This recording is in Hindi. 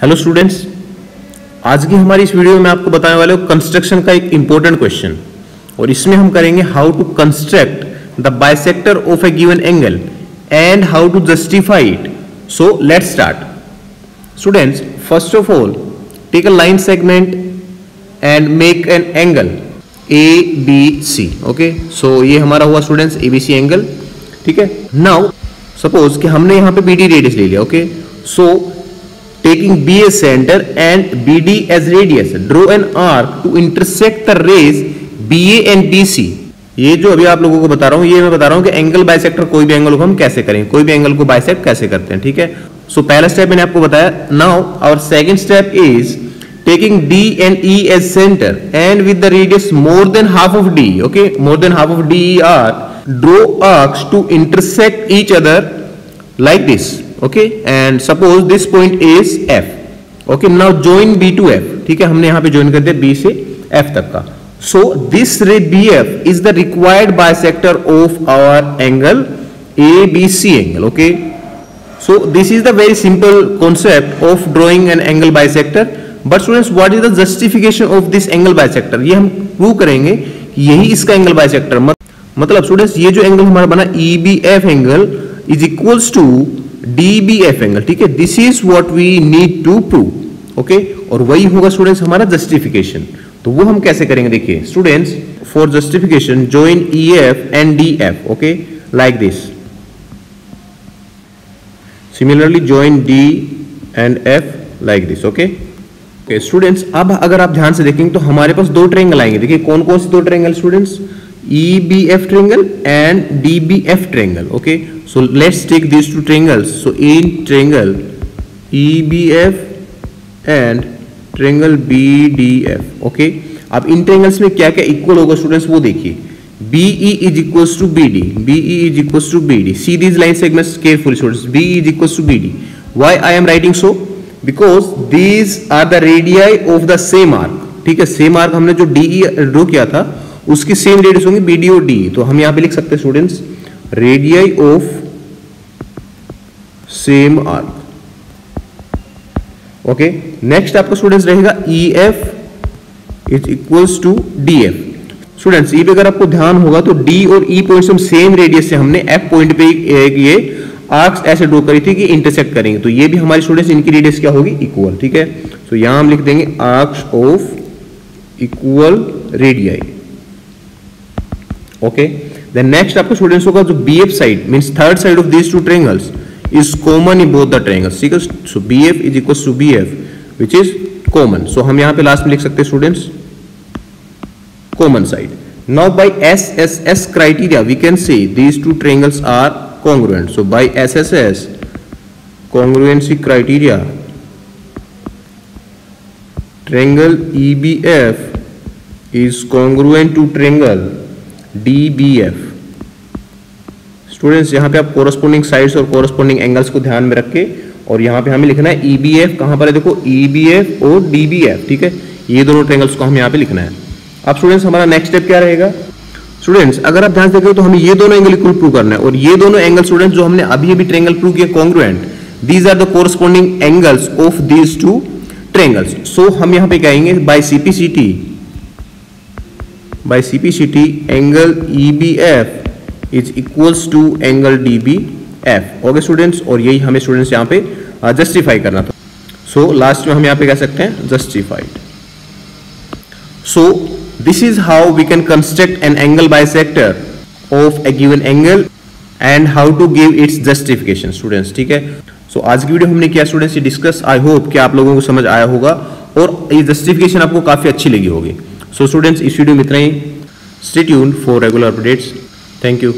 हेलो स्टूडेंट्स आज की हमारी इस वीडियो में आपको बताने वाले कंस्ट्रक्शन का एक इंपॉर्टेंट क्वेश्चन और इसमें हम करेंगे how to construct the bisector of a given angle and how to justify it so let start students first of all take a line segment and make an angle A B C okay so ये हमारा हुआ students A B C angle ठीक है? नाउ सपोज़ कि हमने यहाँ पे बी डी रेडियस ले लिया okay okay? So taking centre and B D as radius draw an arc to intersect the rays B A and B C ये जो अभी आप लोगों को बता रहा हूँ ये मैं बता रहा हूँ कि एंगल बाइसेक्टर कोई भी एंगल को हम कैसे करें? कोई भी एंगल को बाइसेक्ट कैसे करते हैं ठीक है? सो so, पहला स्टेप मैंने आपको बताया। Now our second step is taking D and E as center and with the radius more than half of D okay? More than half of DER draw arcs to intersect each other like this. Okay and suppose this point is F okay now join B to F ठीक है? हमने यहाँ पे ज्वाइन कर दिया बी से एफ़ तक का। So this ray B F is the required bisector of our angle A B C angle okay so this is the very simple concept of drawing an angle bisector but students what is the justification of this angle bisector ये हम प्रूव करेंगे यही इसका एंगल बाय सेक्टर मतलब स्टूडेंट्स ये जो एंगल हमारा बना E B F angle is equals to D B F angle ठीक है? This is what we need to prove okay और वही होगा स्टूडेंट्स हमारा जस्टिफिकेशन तो वो हम कैसे करेंगे देखिए? Students for justification join E F and D F okay like this similarly join D and F like this okay students अब अगर आप ध्यान से देखेंगे तो हमारे पास दो ट्रेंगल आएँगे। देखिए कौन कौन से दो triangle students E B F triangle and D B F triangle okay so let's take this two triangles so triangle B D F okay अब इन ट्रेंगल्स में क्या क्या इक्वल होगा स्टूडेंट्स वो देखिए BE is equals to BD. BE is equals to BD. See these line segments carefully, students. BE is equals to BD. Why I am writing so? Because these are the radii of the same arc ठीक है सेम आर्क हमने जो डी ड्रो किया था उसकी सेम रेडियस होंगी बी डी और डी तो हम यहाँ पे लिख सकते हैं students radii of same arc okay next आपका स्टूडेंट्स रहेगा E F is equals to D F students E पे अगर आपको ध्यान होगा तो डी और ई पॉइंट हम सेम रेडियस से हमने एफ़ पॉइंट पे ये आर्क्स ऐसे ड्रॉ करी थी कि इंटरसेक्ट करेंगे। तो ये भी हमारे स्टूडेंट्स इनकी रेडियस क्या होगी? इक्वल ठीक है? तो यहाँ हम लिख देंगे arcs of equal radii okay then next आपको स्टूडेंट्स होगा जो B F side mean third side of these two triangles is common in both the triangle ठीक है? So B F is equal to B F which is common so हम यहाँ पे लास्ट में लिख सकते हैं students common side now by S S S criteria we can see these two triangles are congruent so by S S S congruency criteria triangle E B F is congruent to triangle DBF. Students यहाँ पे आप कोरस्पोंडिंग साइड्स और कोरस्पोंडिंग एंगल्स को ध्यान में रख के और यहाँ पे हमें लिखना है ई बी एफ़ कहाँ पर है? देखो ई बी एफ़ और डी बी एफ़ ठीक है? ये दोनों ट्रेंगल्स को हम यहाँ पे लिखना है। अब स्टूडेंट्स हमारा नेक्स्ट स्टेप क्या रहेगा? स्टूडेंट्स अगर आप ध्यान से देखें तो हमें ये दोनों एंगल इक्वल प्रूव करना है और ये दोनों एंगल स्टूडेंट्स जो हमने अभी अभी ट्रेंगल प्रूव किया congruent these are the corresponding angles of these two triangles so हम यहाँ पे कहेंगे by CPCT by CPCT angle EBF is equals to angle DBF okay students और यही हमें स्टूडेंट्स यहाँ पे जस्टिफाई करना था। सो so, लास्ट में हम यहाँ पे कह सकते हैं? Justified so This is how we can construct an angle bisector of a given angle and how to give its justification students ठीक है? सो so, आज की वीडियो हमने किया स्टूडेंट्स ये डिस्कस आई होप कि आप लोगों को समझ आया होगा और ये जस्टिफिकेशन आपको काफ़ी अच्छी लगी होगी। So, स्टूडेंट्स इस वीडियो में इतना ही स्टेट यून for regular updates thank you